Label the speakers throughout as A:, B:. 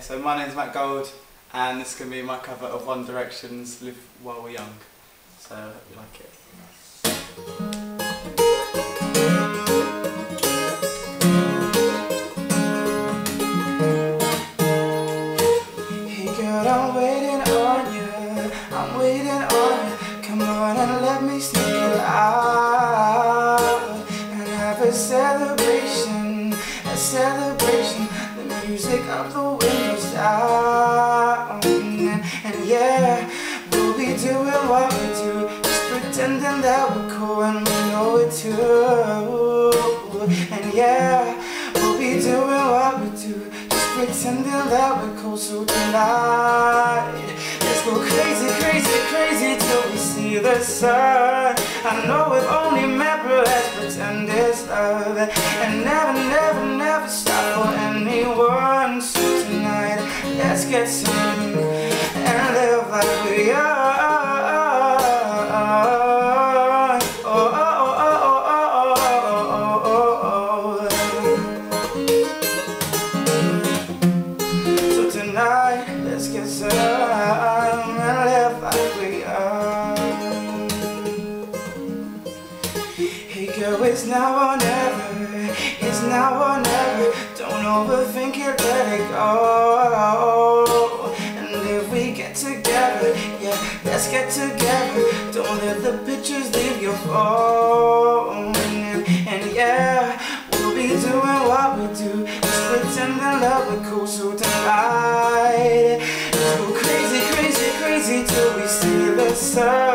A: So my name's Matt Gold, and this is going to be my cover of One Direction's Live While We're Young. So I hope you like it.
B: Hey girl, I'm waiting on you. I'm waiting on you. Come on and let me sneak you out and have a celebration, a celebration. The music of the windows and we know it too. And yeah, we'll be doing what we do. Just pretending that we're cool so tonight. Let's go crazy, crazy, crazy till we see the sun. I know we've only met but let's pretend it's love. And never, never, never stop for anyone. So tonight, let's get some now or never. It's now or never. Don't overthink it, let it go. And if we get together, yeah, let's get together. Don't let the pictures leave your phone. And, yeah, we'll be doing what we do. Just pretending that we're cool. So tonight, let's go crazy, crazy, crazy till we see the sun.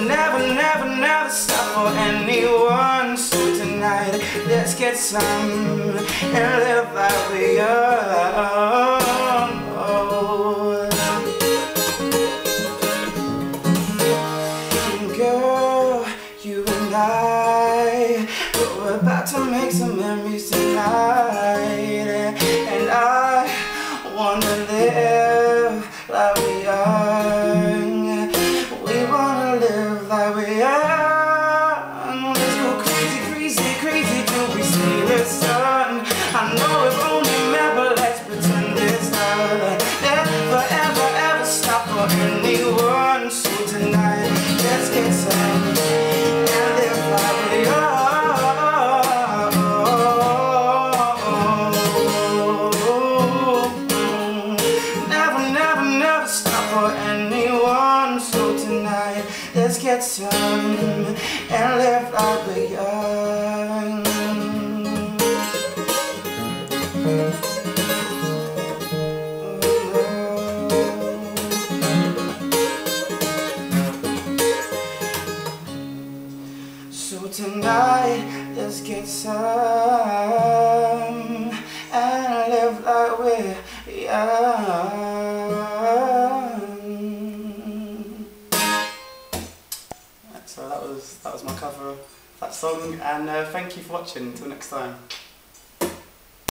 B: Never, never, never stop for anyone. So tonight, let's get some and live like we are. Girl, you and I, we're about to make some memories tonight. highway. Let's get some and live like we're young. So tonight, let's get some
A: that was that was my cover of that song, and uh, thank you for watching. Until next time.